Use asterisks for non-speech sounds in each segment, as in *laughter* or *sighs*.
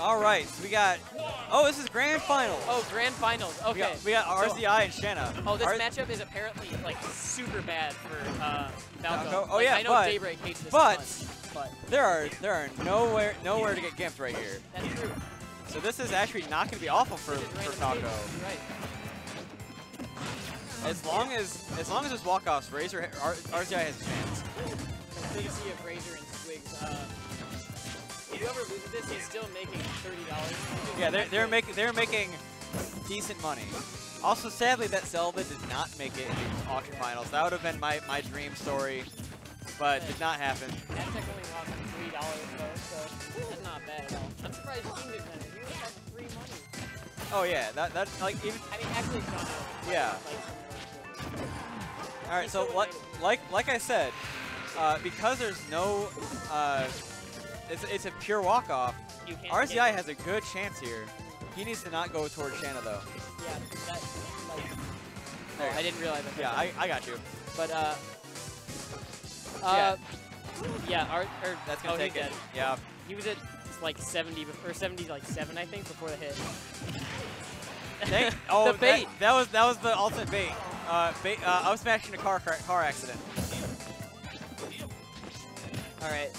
All right, so we got. Oh, this is grand final. Oh, grand finals. Okay. We got, we got So- RZI and Shana. Oh, this R- matchup is apparently like super bad for uh? Oh, Like, yeah, I know but- Daybreak hates this but- one, but There are there are nowhere nowhere to get gimped right here. that's true. So this is actually not going to be awful for, for Falco. right. As long as as long as there's walk-offs, Razor R, RZI has a chance. Courtesy of Razor and. Uh, whoever loses this is still making thirty dollars. Yeah, they're they're making they're making decent money. Also, sadly, that Zelda did not make it into the auction finals. That would have been my, my dream story, but did not happen. That tech only three dollars though, so that's not bad at all. I'm surprised didn't win it. He would have had free money. Oh yeah, that that like even I mean, actually, John. Yeah. All right, so like like like I said, uh, because there's no, uh, it's it's a pure walk off. You can't RZI has a good chance here. He needs to not go towards Shana though. Yeah, that, like, oh, I didn't realize that. Yeah, I, I got you. But, uh, uh, yeah, Art, or, That's gonna oh, take it. dead. Yeah. He was at like 70, bef- or 70, like 7, I think, before the hit. *laughs* Oh, the bait. That, that was that was the ultimate bait. Uh, bait uh, I was smashing a car car, car accident. All right.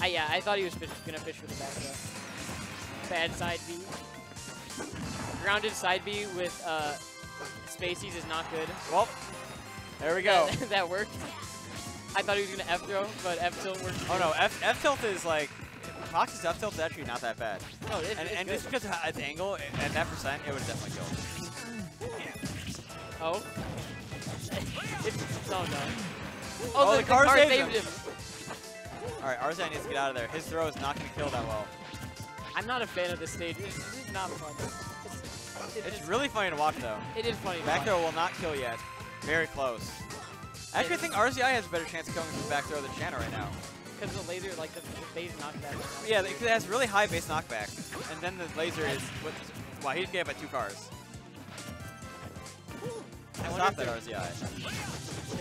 I, yeah, I thought he was fish, gonna fish with the back though. Bad side B. Grounded side B with uh, Spacies is not good. Well, there we go. *laughs* That, that worked. I thought he was gonna F throw, but F tilt worked. Oh no, F F tilt is like Fox's F tilt is actually not that bad. No, it's, And, it's and just because of its angle at that percent, it would definitely kill. Oh. *laughs* it's, oh no. Oh, Oh, the, the car saved saved him. him. All right, RZI needs to get out of there. His throw is not going to kill that well. I'm not a fan of this stage. It's, it's not fun. It's, it- It's really funny to watch though. it is funny. to Back throw will not kill yet. Very close. I Actually, I think RZI has a better chance of killing from back throw than Shana right now. Because the laser, like the, the base knockback. Yeah, because it has really high base knockback, and then the laser is. What, wow, he just gave by two cars. Stop that RZI.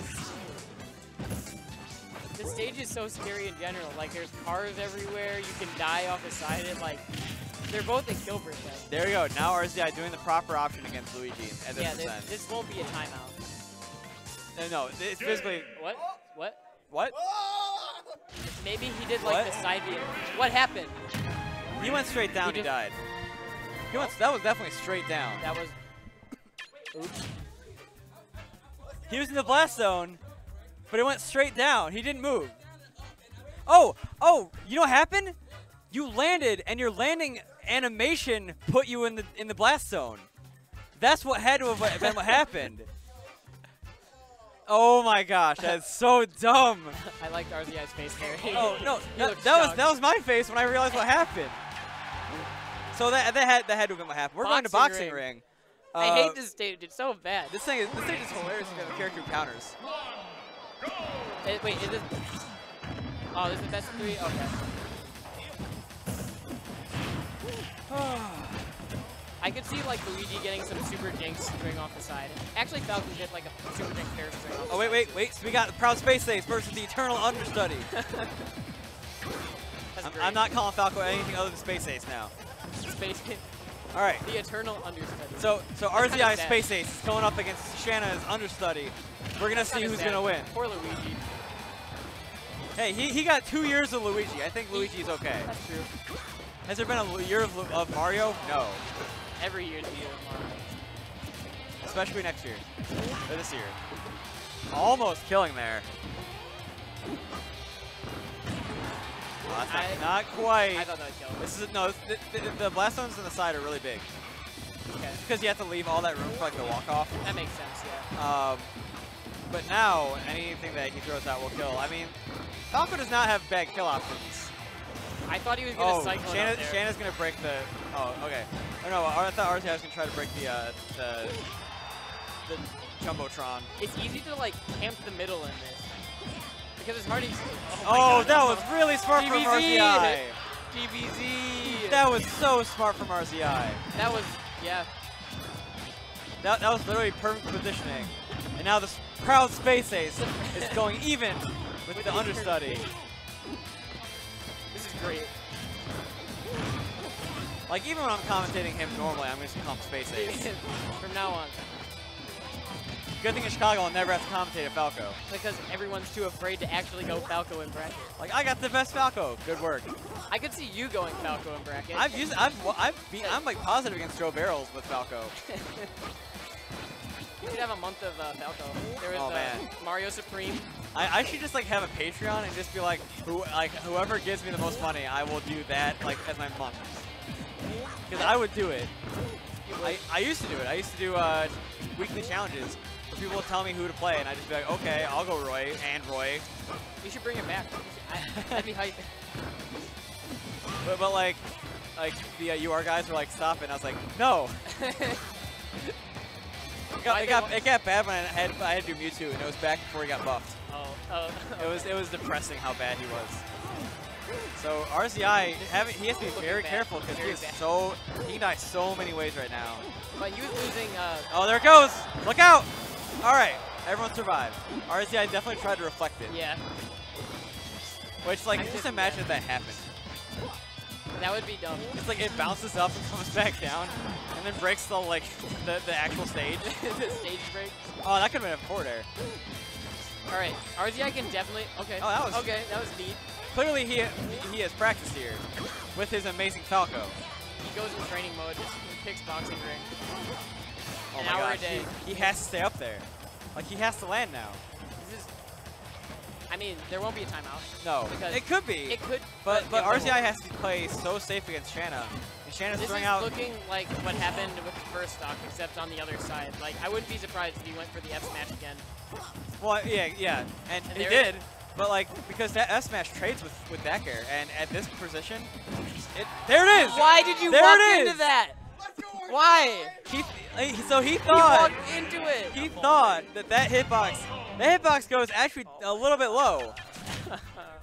The stage is so scary in general. Like there's cars everywhere. You can die off the side of it. Like they're both a kill percent. There we go. Now RZI doing the proper option against Luigi at this Yeah, this, percent. this won't be a timeout. No, no, it's basically What? What? what? Maybe he did like What? the side view. What happened? He went straight down. He, just- died. He went. That was definitely straight down. That was. Oops. He was in the blast zone, but it went straight down. He didn't move. Oh, oh, you know what happened? You landed, and your landing animation put you in the in the blast zone. That's what had to have been what *laughs* happened. Oh my gosh, that's so dumb. *laughs* I liked RZI's face there. Oh no, that, that was that was my face when I realized what happened. So that that had that had to have been what happened. We're going to Boxing boxing ring. ring. I Uh, hate this stage. It's so bad. This thing is this thing is hilarious because of character counters. Wait, is this? Oh, this is the best three. Okay. *sighs* I could see like Luigi getting some super jinx string off the side. Actually, Falcon did like a super jinx pair string off. Oh wait, wait, wait. So we got the Proud Space Ace versus the Eternal Understudy. *laughs* I'm. I'm not calling Falco anything other than Space Ace now. Space Ace. All right. the eternal understudy. So so RZI. Space Ace is going up against Shana's Understudy. We're gonna see who's gonna win. Poor Luigi. Hey, he, he got two years of Luigi. I think Luigi's okay. That's true. Has there been a year of, of Mario? No. Every year the year of Mario. Especially next year. Or this year. Almost killing there. That's not, I- not quite. I thought that would kill him. This is no. The, the, the blast zones on the side are really big Okay. because you have to leave all that room for like the walk off. That makes sense, yeah. Um, but now anything that he throws out will kill. I mean, Falco does not have bad kill options. I thought he was gonna Oh, cycle it Shana, up there. Shana's gonna break the. Oh, okay. Oh no, I thought RZI was gonna try to break the uh, the the jumbotron. It's easy to like camp the middle in this. Because it's hard to. Oh, Oh, God. that was really smart from GBZ. RZI. GBZ. That was so smart from RZI. That was yeah. That, that was literally perfect positioning. And now the proud space ace is going even with the understudy. This is great. Like even when I'm commentating him normally, I'm just gonna call him Space Ace. *laughs* From now on. Good thing in Chicago, I'll never have to commentate a Falco. Because everyone's too afraid to actually go Falco in bracket. Like I got the best Falco. Good work. I could see you going Falco in bracket. I've used. I've. I've been. I'm like positive against Joe Barrels with Falco. *laughs* should have a month of uh, Falco. There was Oh, uh, man. Mario Supreme. I, I should just like have a Patreon and just be like, who like whoever gives me the most money, I will do that like as my month. Because I would do it. I, I used to do it. I used to do uh, weekly challenges where people would tell me who to play, and I'd just be like, okay, I'll go Roy and Roy. You should bring it back. You should- I, that'd be hype. But, but like, like the uh, UR guys were like, stop it. And I was like, no. *laughs* It got, it got, it got bad when I had, I had to do Mewtwo, and it was back before he got buffed. oh, oh. *laughs* It was it was depressing how bad he was. So RZI, having, he has to be very bad. careful because he Very is bad. so he dies so many ways right now. But he was losing. Uh, Oh, there it goes! Look out! All right, everyone survived. RZI definitely tried to reflect it, yeah, which like I just imagine if that happened. that would be dumb. It's like it bounces up and comes back down, and then breaks the like the, the actual stage. *laughs* the stage break. Oh, that could have been a forward air. All right, RZI can definitely. Okay. Oh, that was- Okay, that was neat. Clearly, he he has practiced here with his amazing Falco. He goes in training mode. He picks boxing ring. Oh An my hour a gosh, day. He, he has to stay up there. Like he has to land now. This is. I mean, there won't be a timeout. No, Because it could be. It could. but but. RZI has to play so safe against Shana. And Shana's This throwing is out. looking like what happened with the first stock, except on the other side. Like, I wouldn't be surprised if he went for the F smash again. well, yeah, yeah, and, And he did. But like because that S smash trades with with Decker, and at this position, it there it is. Why did you There walk it into that? Why? He, he- so he You thought walked into it. he thought that that hitbox the hitbox goes actually a little bit low. *laughs*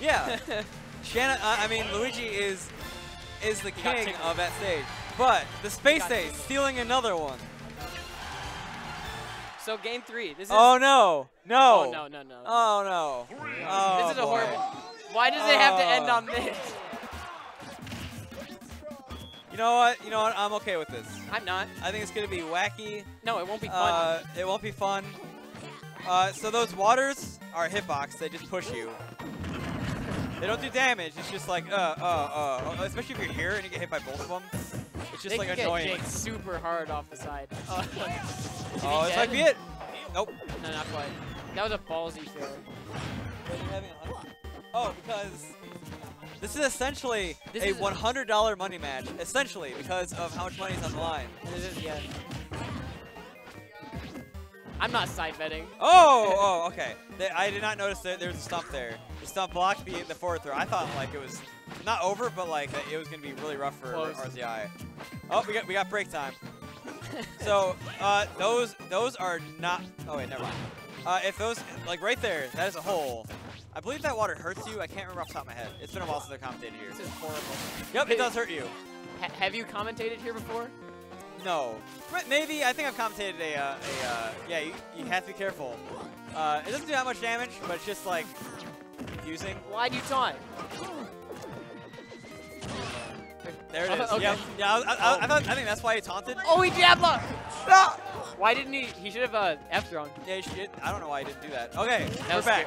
Yeah. *laughs* Shana, uh, I mean, Luigi is is the king of that stage. But the Space stage, stealing another one. so game three. This is. Oh no, no. Oh, no, no, no. Oh no. Oh, this is a horrible. Why does it have to end Oh. on this? You know what? You know what? I'm okay with this. I'm not. I think it's gonna be wacky. No, it won't be fun. Uh, it won't be fun. Uh, so those waters are hitbox. They just push you. They don't do damage. It's just like, uh, uh, uh. Especially if you're here and you get hit by both of them. It's just they like annoying. get Jake super hard off the side. *laughs* Oh, Oh, it's dead? like be it. Nope. No, not quite. That was a ballsy fail. Oh, because this is essentially This a is- $100 money match. Essentially, because of how much money is on the line. This is yeah. I'm not side betting. Oh, oh, okay. I did not notice that there was a stump there. The stump blocked the, the forward throw. I thought like it was not over, but like it was gonna be really rough for Close. RZI. Oh, we got we got break time. *laughs* So uh, those those are not. Oh wait, never mind. Uh, if those like right there, that is a hole. I believe that water hurts you. I can't remember off the top of my head. It's been a while since I commentated here. This is horrible. Yep, it does hurt you. Ha have you commentated here before? No, but maybe I think I've commentated a, uh, a uh, yeah. You, you have to be careful. Uh, it doesn't do that much damage, but it's just like confusing. Why do you taunt? There it Oh, is. okay. Yep. Yeah, I, I, I, I thought I think that's why he taunted. Oh, he jabbed Diablo! Why didn't he? He should have uh, F thrown. Yeah, he should. I don't know why he didn't do that. Okay, That we're back.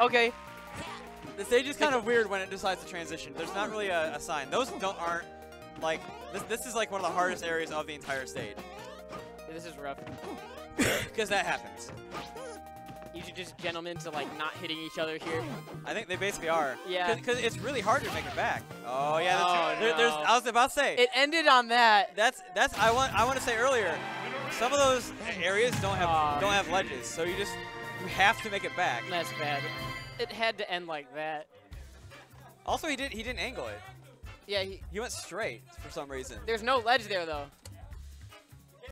Okay. The stage is kind of weird when it decides to transition. There's not really a, a sign. Those don't aren't like this. This is like one of the hardest areas of the entire stage This is rough. *laughs* because that happens. You should just gentlemen to like not hitting each other here. I think they basically are. Yeah. Because it's really hard to make it back. Oh yeah. That's, Oh, there, there's. I was about to say. It ended on that. that's that's I want I want to say earlier. Some of those areas don't have Aw. don't have ledges, so you just you have to make it back. That's bad. It had to end like that. Also, he did he didn't angle it. Yeah, he, He went straight for some reason. there's no ledge there though.